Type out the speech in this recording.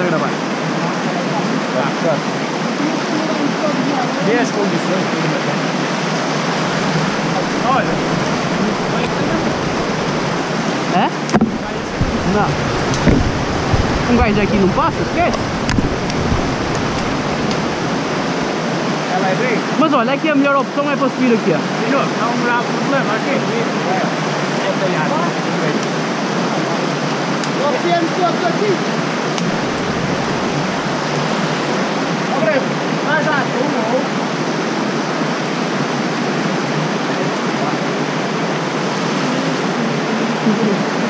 a gravar. Tá. Vê as condições Olha. É? Não. Um gás aqui não passa? Esquece. Ela é bem. Mas olha, aqui a melhor opção é para subir aqui, ó. Não há um grave problema aqui. É a área. Você é todo aqui. Mm-hmm.